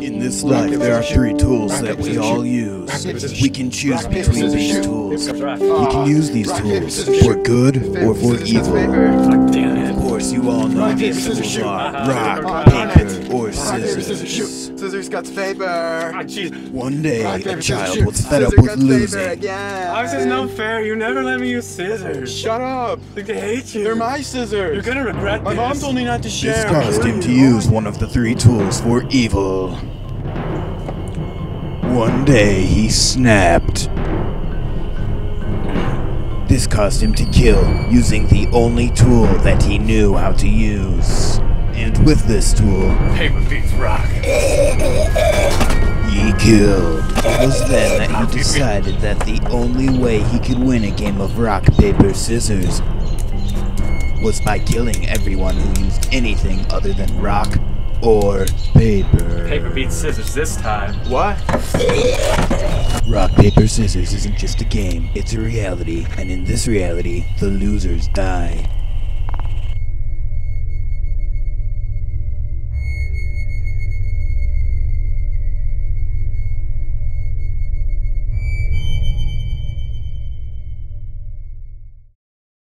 In this life, there are three tools that we all use. We can choose between these tools. We can use these tools for good or for evil. Of course, you all know these tools are rock, paper, or scissors. Scissors cuts paper. One day, a child was fed up with losing. again. This is no fair. You never let me use scissors. Shut up. I hate you. They're my scissors. You're gonna regret this. My mom told me not to This share. caused him to use one of the three tools for evil. One day he snapped. This caused him to kill using the only tool that he knew how to use. And with this tool, Paper beats rock. he killed. It was then that he decided that the only way he could win a game of rock, paper, scissors was by killing everyone who used anything other than rock or paper. Paper beats scissors this time. What? Rock, paper, scissors isn't just a game, it's a reality, and in this reality, the losers die.